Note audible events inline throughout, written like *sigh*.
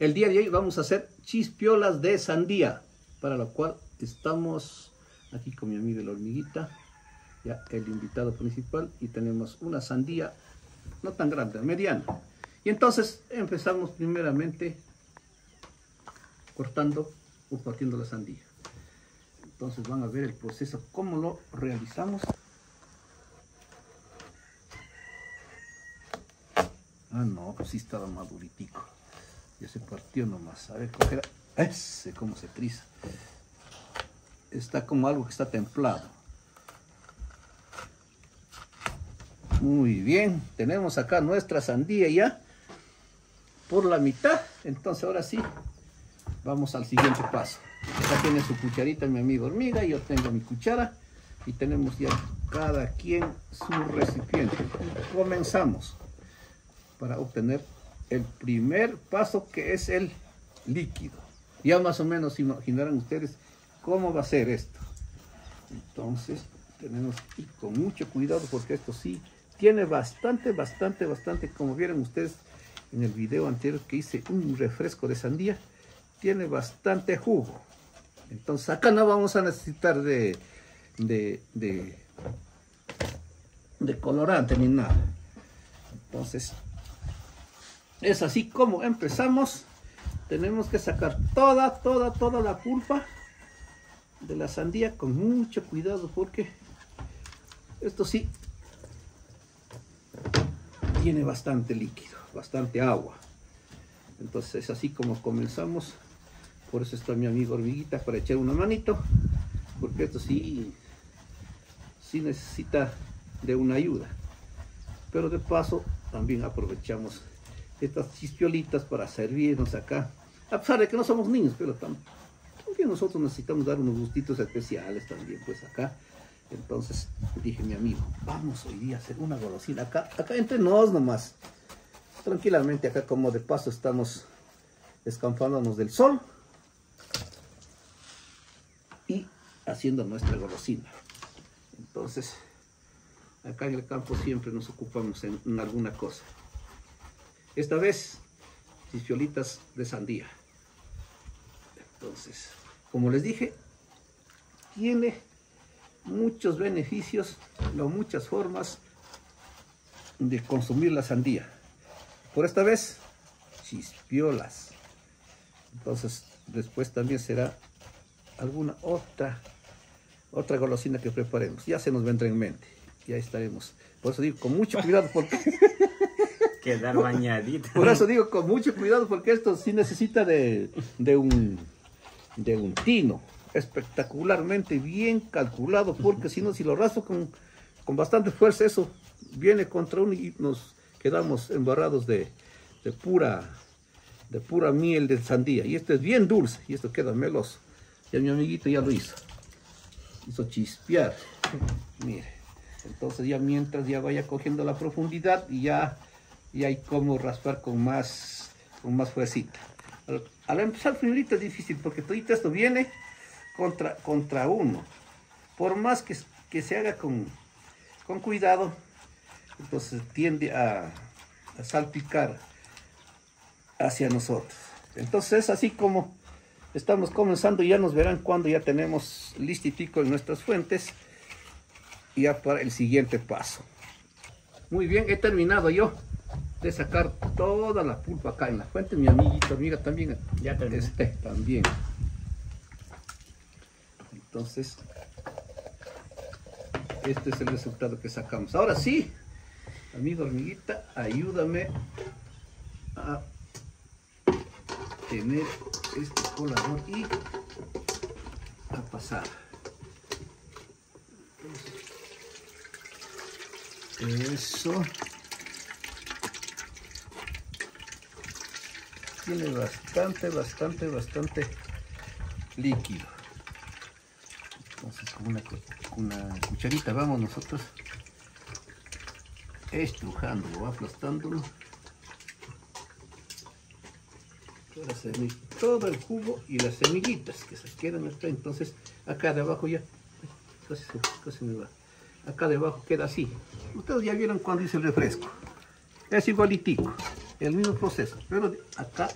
El día de hoy vamos a hacer chispiolas de sandía, para lo cual estamos aquí con mi amiga la hormiguita, ya el invitado principal, y tenemos una sandía no tan grande, mediana. Y entonces empezamos primeramente cortando o partiendo la sandía. Entonces van a ver el proceso, cómo lo realizamos. Ah, no, pues sí estaba maduritico. Ya se partió nomás. A ver, coger. Ese, cómo se triza. Está como algo que está templado. Muy bien. Tenemos acá nuestra sandía ya por la mitad. Entonces ahora sí, vamos al siguiente paso. Acá tiene su cucharita mi amigo hormiga. Yo tengo mi cuchara. Y tenemos ya cada quien su recipiente. Comenzamos para obtener el primer paso que es el líquido. Ya más o menos imaginarán ustedes cómo va a ser esto. Entonces tenemos que ir con mucho cuidado porque esto sí tiene bastante, bastante, bastante, como vieron ustedes en el video anterior que hice un refresco de sandía, tiene bastante jugo. Entonces acá no vamos a necesitar de, de, de, de colorante ni nada. Entonces es así como empezamos. Tenemos que sacar toda, toda, toda la pulpa de la sandía con mucho cuidado porque esto sí tiene bastante líquido, bastante agua. Entonces es así como comenzamos. Por eso está mi amigo hormiguita para echar una manito. Porque esto sí, sí necesita de una ayuda. Pero de paso también aprovechamos estas chispiolitas para servirnos acá. A pesar de que no somos niños, pero también nosotros necesitamos dar unos gustitos especiales también, pues acá. Entonces dije mi amigo, vamos hoy día a hacer una golosina acá, acá entre nos nomás. Tranquilamente acá como de paso estamos escampándonos del sol y haciendo nuestra golosina. Entonces, acá en el campo siempre nos ocupamos en, en alguna cosa. Esta vez, chispiolitas de sandía. Entonces, como les dije, tiene muchos beneficios, o muchas formas de consumir la sandía. Por esta vez, chispiolas. Entonces, después también será alguna otra, otra golosina que preparemos. Ya se nos vendrá en mente. Ya estaremos. Por eso digo, con mucho cuidado porque... *laughs* Quedar bañadito. Por eso digo, con mucho cuidado porque esto sí necesita de, de un, de un tino espectacularmente bien calculado porque si no, si lo raso con, con bastante fuerza, eso viene contra uno y nos quedamos embarrados de, de, pura, de pura miel de sandía. Y este es bien dulce y esto queda meloso. Ya mi amiguito ya lo hizo. Hizo chispear. Mire. Entonces ya mientras ya vaya cogiendo la profundidad y ya, ya hay como raspar con más, con más fuercita. Al, al empezar primerito es difícil porque todo esto viene contra, contra uno. Por más que, que se haga con, con cuidado, entonces tiende a, a salpicar hacia nosotros. Entonces así como estamos comenzando, ya nos verán cuando ya tenemos listitico en nuestras fuentes, ya para el siguiente paso. Muy bien, he terminado yo de sacar toda la pulpa acá en la fuente. Mi amiguito, amiga también, ya terminé. este también. Entonces, este es el resultado que sacamos. Ahora sí, amigo hormiguita, ayúdame a tener este colador y a pasar. Eso. Tiene bastante, bastante, bastante líquido. Entonces con una, cucharita vamos nosotros estrujándolo, aplastándolo para servir todo el jugo y las semillitas que se quedan acá. Entonces acá de abajo ya, casi, casi me va. Acá debajo queda así. Ustedes ya vieron cuando hice el refresco. Es igualitico, el mismo proceso. Pero acá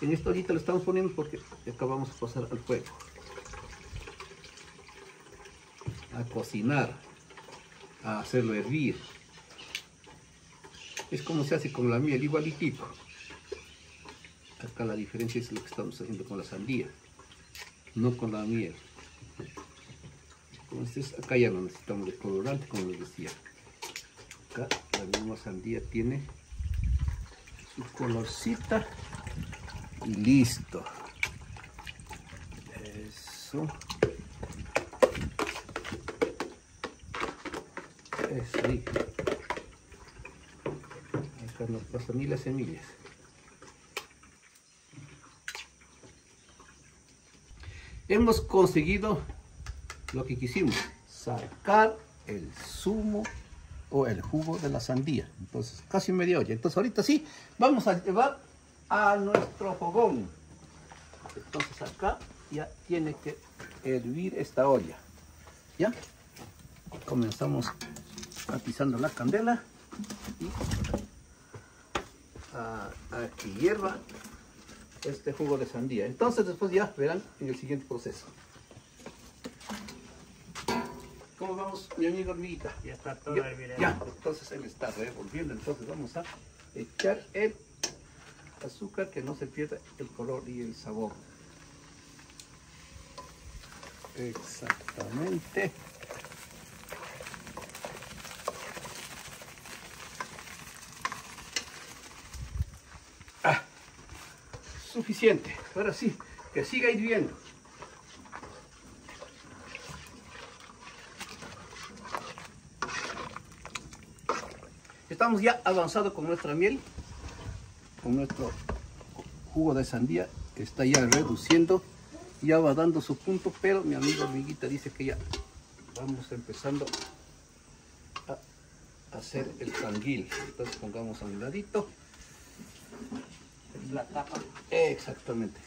En esta ollita le estamos poniendo porque acabamos de pasar al fuego. A cocinar, a hacerlo hervir. Es como se hace con la miel, igualitito. Acá la diferencia es lo que estamos haciendo con la sandía, no con la miel. Entonces acá ya no necesitamos de colorante, como les decía. Acá la misma sandía tiene su colorcita y listo. Eso. Es rico. Acá no pasa ni las semillas. Hemos conseguido lo que quisimos, sacar el zumo o el jugo de la sandía. Entonces, casi media olla. Entonces, ahorita sí, vamos a llevar a nuestro fogón. Entonces, acá ya tiene que hervir esta olla. ¿Ya? Comenzamos atizando la candela y a, a que hierva este jugo de sandía. Entonces, después ya verán en el siguiente proceso. ¿Cómo vamos, mi amigo hormiguita? Ya está todo Ya, ya, entonces él está revolviendo, entonces vamos a echar el azúcar que no se pierda el color y el sabor. Exactamente. Ah, suficiente. Ahora sí, que siga hirviendo. Estamos ya avanzado con nuestra miel, con nuestro jugo de sandía, que está ya reduciendo, ya va dando su punto, pero mi amigo hormiguita dice que ya vamos empezando a hacer el canguil. Entonces pongamos a un ladito la tapa. Exactamente.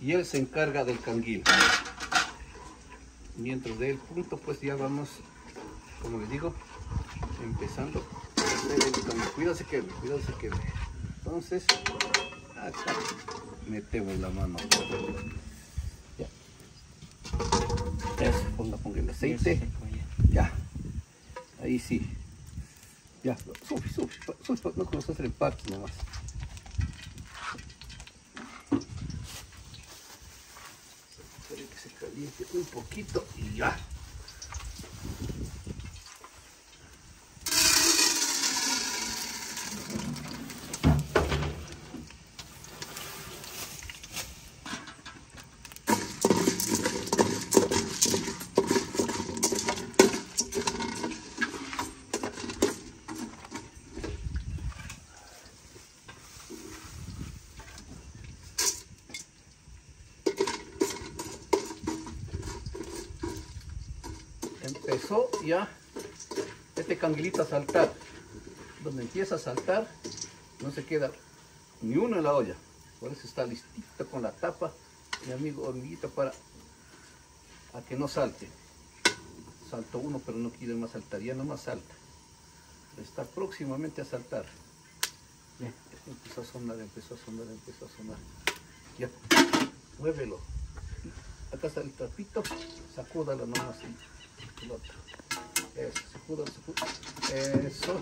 Y él se encarga del canguil. Mientras de el punto, pues ya vamos, como les digo, empezando el queme, cuidado se queme. Entonces, acá metemos la mano. Ya. Eso, ponga, ponga el aceite. Ya. Ahí sí. Ya, sube, sube, sube, no hace en partes nomás. Esperen que se caliente un poquito y ya. empezó ya este canguilito a saltar. Donde empieza a saltar, no se queda ni uno en la olla. Por eso está listito con la tapa, mi amigo hormiguita, para a que no salte. Saltó uno, pero no quiere más saltar, ya no más salta. Está próximamente a saltar. Ve, Empezó a sonar, empezó a sonar, empezó a sonar. Ya, muévelo. Acá está el trapito, sacúdalo nomás. el otro. Eso, sacuda, sacuda. Eso.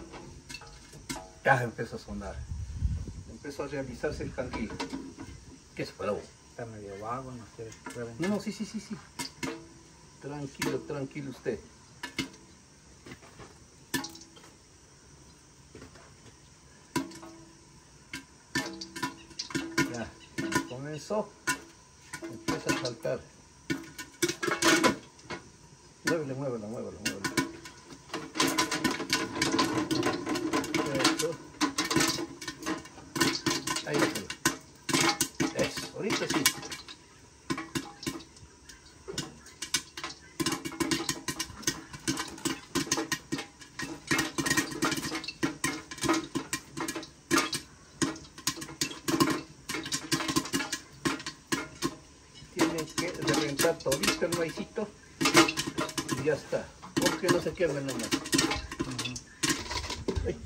Ya empezó a sonar. Empezó a realizarse el canguil. ¿Qué es para vos? Está medio vago, no sé. No, no, sí, sí, sí, sí. Tranquilo, tranquilo usted. Ya, comenzó. Empieza a saltar. Muévele, muévelo, muévelo, muévelo. Eso. Ahí está. Sí. Tienen que reventar todito el maicito y ya está. Porque no se quemen nomás. Ay.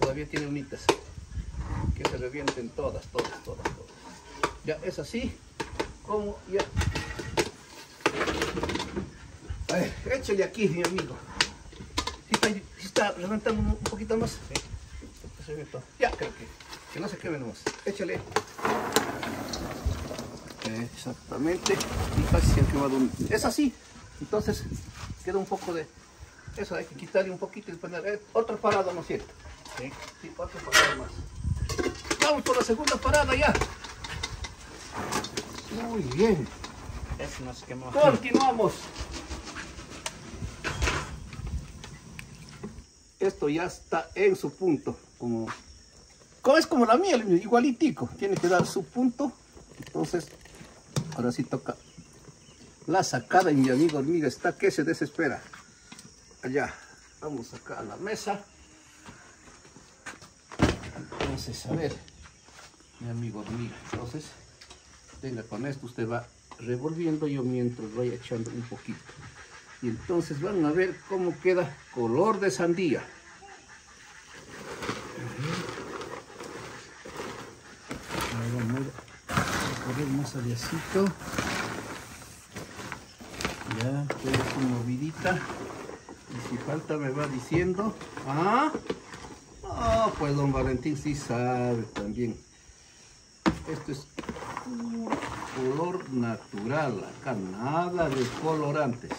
Todavía tiene unitas. Que se revienten todas, todas, todas, todas. Ya es así, como ya. A ver, échale aquí, mi amigo. Si está, sí está reventando un poquito más. Sí. Ya, creo que, que no se queme nomás. Échale. Exactamente. Y casi se han quemado un... Es así. Entonces, queda un poco de... Eso hay que quitarle un poquito y poner eh, otro parado, ¿no es cierto? Sí. Sí, otro parado más. Vamos por la segunda parada ya. Muy bien. Eso nos quemó. Continuamos. Esto ya está en su punto. Como, como es como la miel, igualitico. Tiene que dar su punto. Entonces, ahora sí toca la sacada y mi amigo hormiga está que se desespera. Allá, vamos acá a la mesa. Entonces, a ver, mi amigo hormiga. Entonces, venga con esto, usted va revolviendo yo mientras voy echando un poquito. Y entonces van a ver cómo queda color de sandía. Vamos a correr más aliacito. Ya, queda su movidita. Y si falta me va diciendo. Ah, oh, pues don Valentín sí sabe también. Esto es color natural, acá nada de colorantes.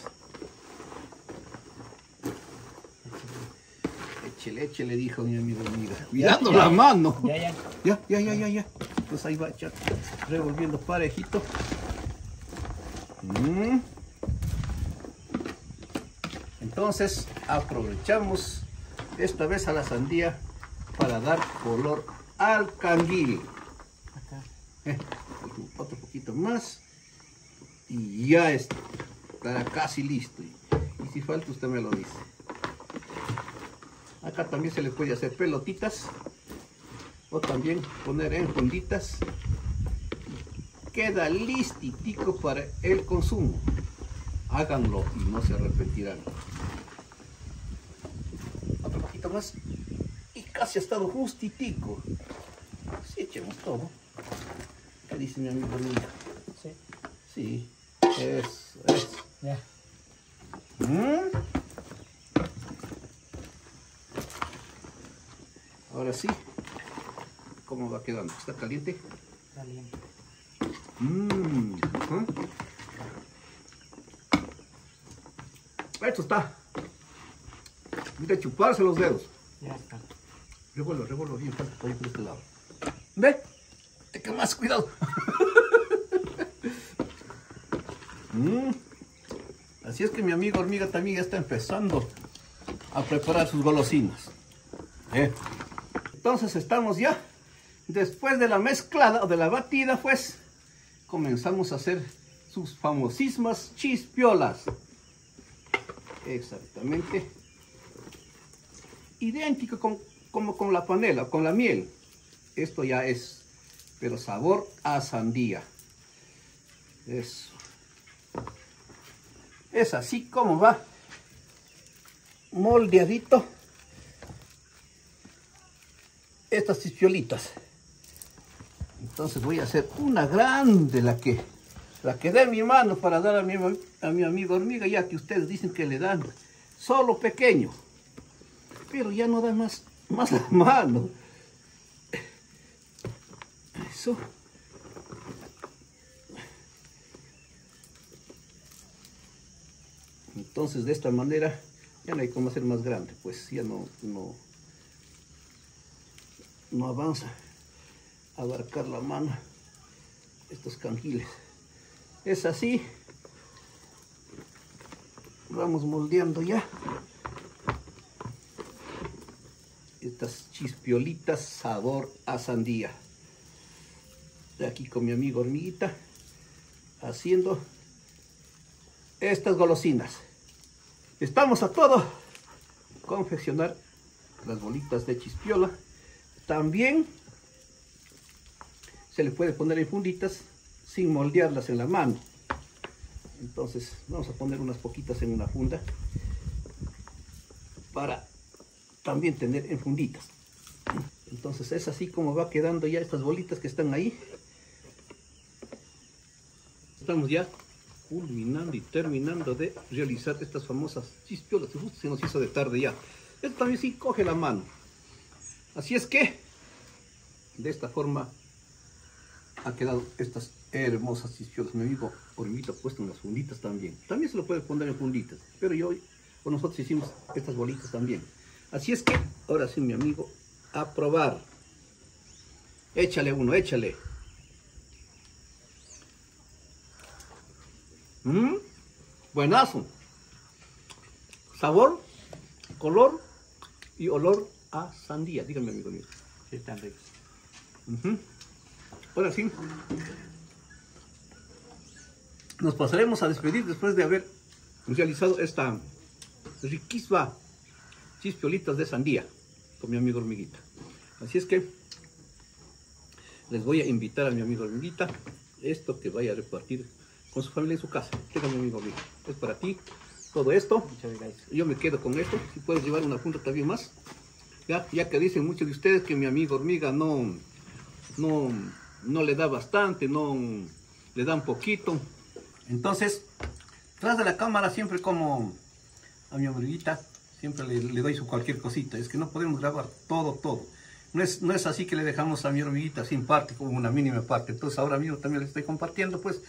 Échele, échele, dijo mi amigo amiga. Cuidando la mano. Ya, ya. Ya, ya, ya, ya, ya. Pues ahí va echar, revolviendo parejito. Mm. Entonces aprovechamos esta vez a la sandía para dar color al canguil. Acá. Más y ya estará casi listo. Y, si falta usted me lo dice. Acá también se le puede hacer pelotitas o también poner en funditas. Queda listitico para el consumo. Háganlo y no se arrepentirán. Otro poquito más y casi ha estado justitico. Si echemos todo. ¿Qué dice mi amigo? Sí. Eso, eso. Ya. ¿Mm? Ahora sí, ¿cómo va quedando? ¿Está caliente? Caliente. Mmm. Esto está. De chuparse los dedos. Ya está. Revuelvo, revuelvo bien fuerte por este lado. ¿Ve? Te quedas más cuidado. Mm. Así es que mi amigo hormiga también ya está empezando a preparar sus golosinas. ¿Eh? Entonces estamos ya, después de la mezclada o de la batida, pues, comenzamos a hacer sus famosísimas chispiolas. Exactamente. Idéntico con, como con la panela, con la miel. Esto ya es, pero sabor a sandía. Eso. Es así como va moldeadito estas chispiolitas. Entonces voy a hacer una grande, la que la que dé mi mano para dar a mi, a mi amigo hormiga, ya que ustedes dicen que le dan solo pequeño. Pero ya no da más, más la mano. Eso. Entonces de esta manera ya no hay como hacer más grande, pues ya no, no, no avanza abarcar la mano estos canjiles. Es así. Vamos moldeando ya. Estas chispiolitas sabor a sandía. De aquí con mi amigo hormiguita haciendo estas golosinas. Estamos a todo confeccionar las bolitas de chispiola. También se le puede poner en funditas sin moldearlas en la mano. Entonces vamos a poner unas poquitas en una funda para también tener en funditas. Entonces es así como va quedando ya estas bolitas que están ahí. Estamos ya culminando y terminando de realizar estas famosas chispiolas. Justo se nos hizo de tarde ya. Esto también sí coge la mano. Así es que, de esta forma, ha quedado estas hermosas chispiolas. Mi amigo Hormiguita ha puesto en las funditas también. También se lo puede poner en funditas. Pero yo, o nosotros hicimos estas bolitas también. Así es que, ahora sí, mi amigo, a probar. Échale uno, échale. Mmm, buenazo. Sabor, color y olor a sandía. Dígame, amigo mío. Sí, están ricos. Ujú. Ahora sí. Nos pasaremos a despedir después de haber realizado esta riquísima chispiolitas de sandía con mi amigo hormiguita. Así es que les voy a invitar a mi amigo hormiguita esto que vaya a repartir con su familia en su casa. Mi amigo hormiguita. Es para ti todo esto. Muchas gracias. Yo me quedo con esto. Si puedes llevar una punta también más. Ya, ya que dicen muchos de ustedes que mi amigo hormiga no, no, no le da bastante, no le da un poquito. Entonces, tras de la cámara siempre como a mi hormiguita, siempre le, le doy su cualquier cosita. Es que no podemos grabar todo, todo. No es, no es así que le dejamos a mi hormiguita sin parte, como una mínima parte. Entonces ahora mismo también le estoy compartiendo, pues,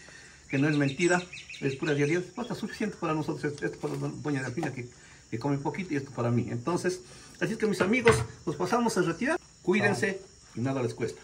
que no es mentira, es pura realidad. Basta suficiente para nosotros, esto, para doña Delfina que, que come poquito y esto para mí. Entonces, así es que mis amigos, nos pasamos a retirar. Cuídense y nada les cuesta.